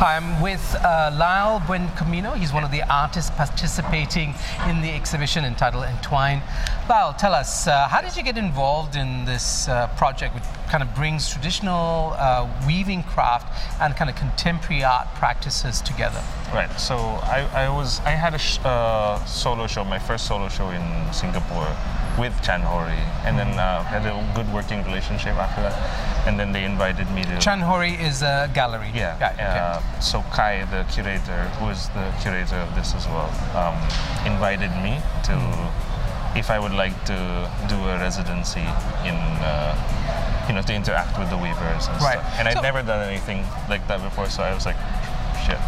I'm with uh, Lyle Buencamino. He's one of the artists participating in the exhibition entitled Entwine. Lyle, tell us, uh, how did you get involved in this uh, project, which kind of brings traditional uh, weaving craft and kind of contemporary art practices together? Right. So I, I was I had a sh- uh, solo show, my first solo show in Singapore with Chan Hori, and then uh, had a good working relationship after that. And then they invited me to. Chan Hori is a gallery. Yeah. okay. uh, so Kai, the curator, who is the curator of this as well, um, invited me to if I would like to do a residency in. Uh, you know, to interact with the weavers and Right. stuff. And I'd never done anything like that before, so I was like,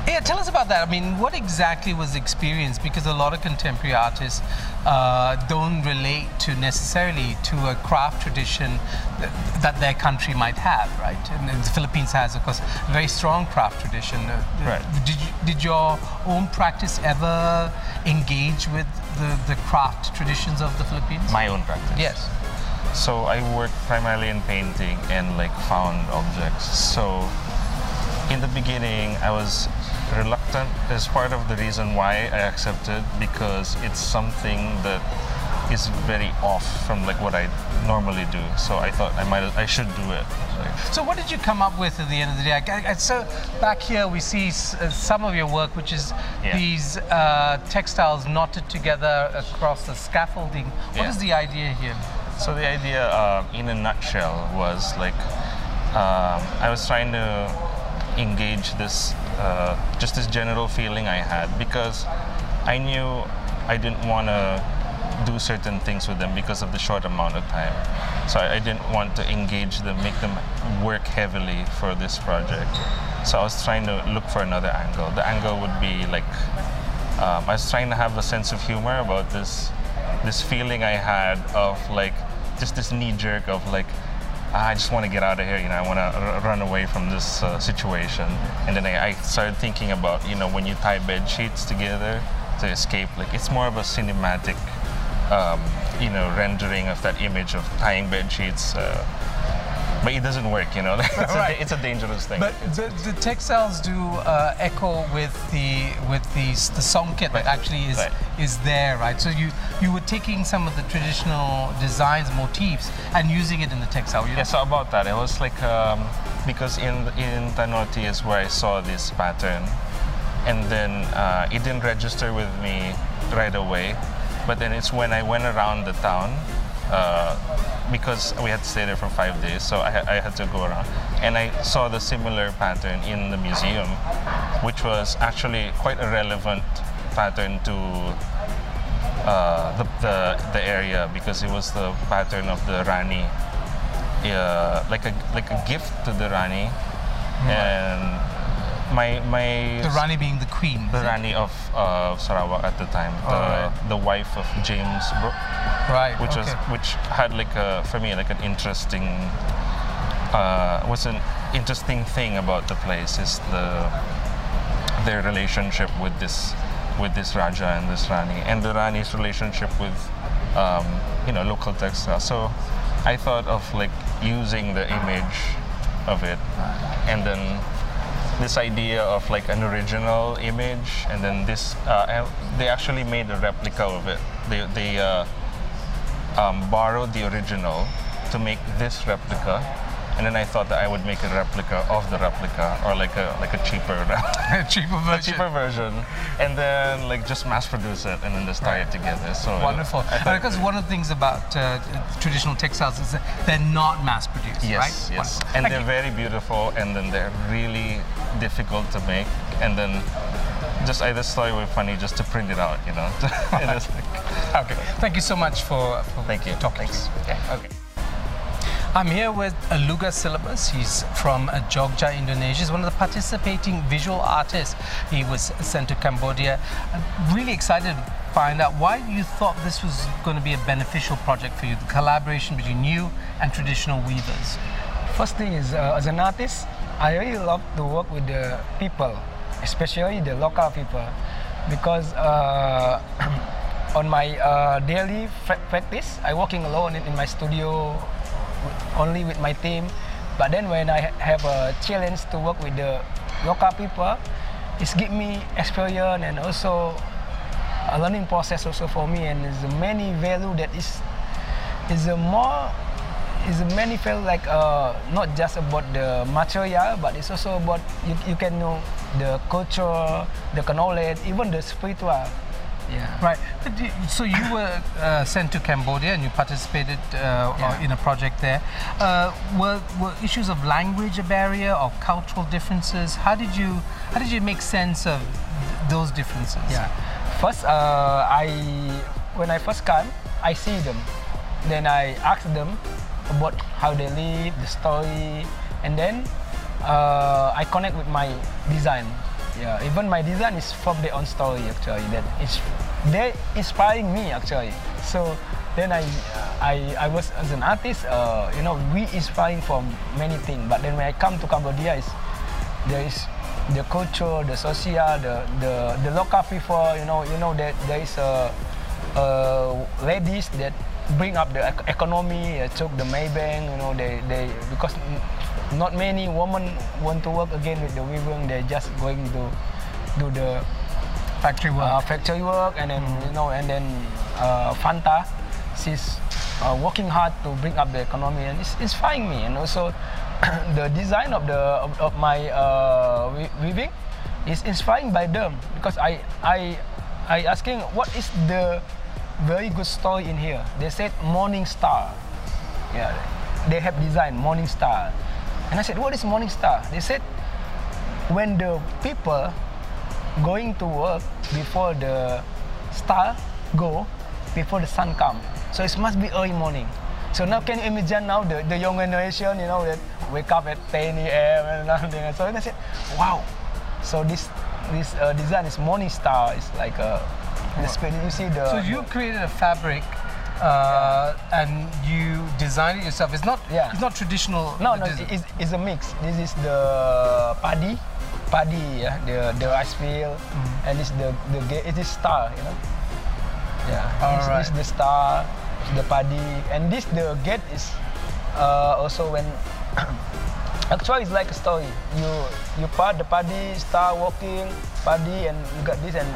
Yeah, tell us about that. I mean, what exactly was the experience? Because a lot of contemporary artists uh, don't relate to necessarily to a craft tradition that, that their country might have, right? And the Philippines has, of course, a very strong craft tradition. Uh, Right. Did, you, did your own practice ever engage with the, the craft traditions of the Philippines? My own practice. yes. So I work primarily in painting and like found objects. So in the beginning, I was reluctant as part of the reason why I accepted because it's something that is very off from like what I normally do. So I thought I might I should do it. Like, So what did you come up with at the end of the day? I, I, so back here we see uh, some of your work, which is Yeah. these uh, textiles knotted together across the scaffolding. What Yeah. is the idea here? So the idea, uh, in a nutshell, was like um, I was trying to engage this, uh, just this general feeling I had because I knew I didn't want to do certain things with them because of the short amount of time. So I, I didn't want to engage them, make them work heavily for this project. So I was trying to look for another angle. The angle would be like um, I was trying to have a sense of humor about this this feeling I had of like just this knee jerk of like "Ah, I just want to get out of here you know I want to run away from this uh, situation. And then I, I started thinking about you know when you tie bed sheets together to escape like it's more of a cinematic um, you know rendering of that image of tying bed sheets uh, but it doesn't work you know it's, Right. a, it's a dangerous thing But It's- the, the textiles do uh, echo with the with the the songket that actually is Right. is there, right? So you you were taking some of the traditional designs, motifs, and using it in the textile. You Yeah, so about that, it was like um, because in in Tanoti is where I saw this pattern, and then uh, it didn't register with me right away, but then it's when I went around the town. Uh, because we had to stay there for five days, so I, I had to go around, and I saw the similar pattern in the museum, which was actually quite a relevant pattern to uh, the, the the area because it was the pattern of the Rani, uh, like a like a gift to the Rani, and my my The Rani being the queen. the? Rani of uh, Sarawak at the time, the, the wife of James Brooke, Right. which was which had like a for me like an interesting uh, was an interesting thing about the place is the their relationship with this with this Raja and this Rani and the Rani's relationship with um, you know local textile. So I thought of like using the image of it and then this idea of like an original image and then this uh, they actually made a replica of it. They they uh, um, borrowed the original to make this replica, and then I thought that I would make a replica of the replica, or like a like a cheaper, cheaper a version. cheaper version, and then like just mass produce it and then just tie it together. So Wonderful. I And thought- because one of the things about uh, traditional textiles is that they're not mass produced, Yes, right? yes, Wonderful. and Thank they're you. very beautiful, and then they're really difficult to make, and then. Just I just thought it would be funny just to print it out, you know. And it's like- Okay. Thank you so much for, for Thank you. talking. Thanks. Okay. okay. I'm here with Lugas Syllabus. He's from uh, Jogja, Indonesia. He's one of the participating visual artists. He was sent to Cambodia. I'm really excited to find out why you thought this was going to be a beneficial project for you, the collaboration between you and traditional weavers. First thing is, uh, as an artist, I really love to work with the people, especially the local people, because uh, on my uh, daily practice, I working alone in, in my studio, only with my team. But then when I have a challenge to work with the local people, it's give me experience and also a learning process also for me and there's many value that is is a more is a many like uh, not just about the material but it's also about you, you can know the culture the knowledge even the spiritual yeah Right. So you were uh, sent to Cambodia and you participated uh, Yeah. in a project there. Uh, were, were issues of language a barrier or cultural differences? How did you how did you make sense of those differences? Yeah. First, uh, I when I first come, I see them. Then I ask them about how they live, the story, and then uh, I connect with my design. Yeah, even my design is from their own story actually. That is they inspiring me actually. So then I I, I was as an artist, uh, you know, we inspiring from many things. But then when I come to Cambodia, is there is the culture, the social, the, the, the local people, you know, you know that there is a, a ladies that bring up the economy, uh, took the Maybank, you know, they, they because not many women want to work again with the weaving, they're just going to do the Factory work. uh, factory work and then you know and then uh, Fanta she's uh, working hard to bring up the economy and it's inspiring me and also the design of the of, of my uh, weaving is inspiring by them because I I I asking what is the very good story in here they said morning star yeah they have design morning star and I said what is morning star they said when the people going to work before the star go, before the sun come. So it must be early morning. So now can you imagine now the, the young generation, you know, that wake up at 10 a.m. and nothing. So I said, wow. So this this uh, design is morning star. It's like a, the sp- you see the. so you created a fabric. Uh, and you designed it yourself. It's not. Yeah. It's not traditional. No, no, it's, it's a mix. This is the paddy, paddy, yeah, the the rice field, Mm. and this the the it is star, you know. Yeah, this, Alright. this the star, the paddy, and this the gate is uh, also when actually it's like a story. You you part the paddy, start walking, paddy, and you got this, and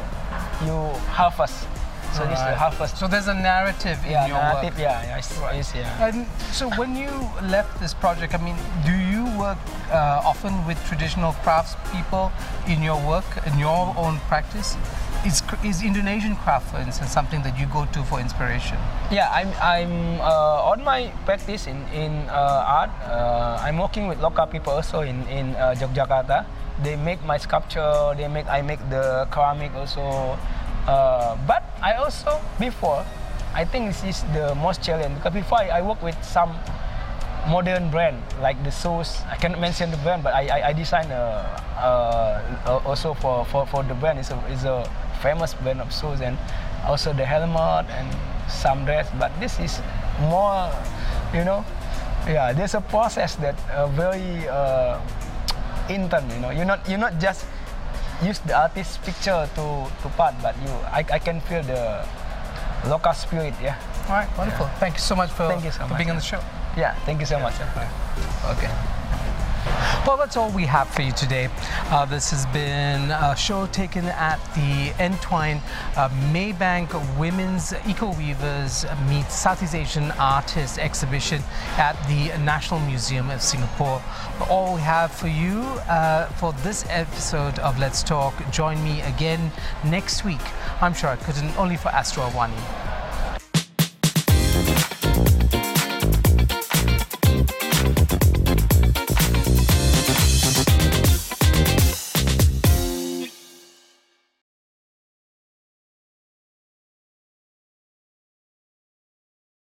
you harvest. So this is the Alright. harvest. So there's a narrative in yeah, your narrative, work. yeah, yeah, it's, it's, yeah. And so when you left this project, I mean, do you work uh, often with traditional crafts people in your work, in your own practice? Is, is Indonesian craft, for instance, something that you go to for inspiration? Yeah, I'm, I'm uh, on my practice in, in uh, art. Uh, I'm working with local people also in, in uh, Yogyakarta. They make my sculpture, they make I make the ceramic also. Uh, but I also, before, I think this is the most challenge because before I, I work with some modern brand like the source I cannot mention the brand, but I, I, I design uh, uh, also for, for, for the brand. It's a, it's a famous brand of shoes and also the helmet and some dress. But this is more, you know, yeah. There's a process that uh, very uh, intern. You know, you're not you're not just use the artist's picture to to part, but you I, I can feel the local spirit. Yeah. All right, wonderful. Thank you so much for, Thank you so for much. being on the show. Yeah. Thank you so much. Okay. Well, that's all we have for you today. Uh, this has been a show taken at the Entwine uh, Maybank Women's Eco Weavers Meet Southeast Asian Artists exhibition at the National Museum of Singapore. All we have for you uh, for this episode of Let's Talk. Join me again next week. I'm Sharaad Kuttan, only for Astro Awani.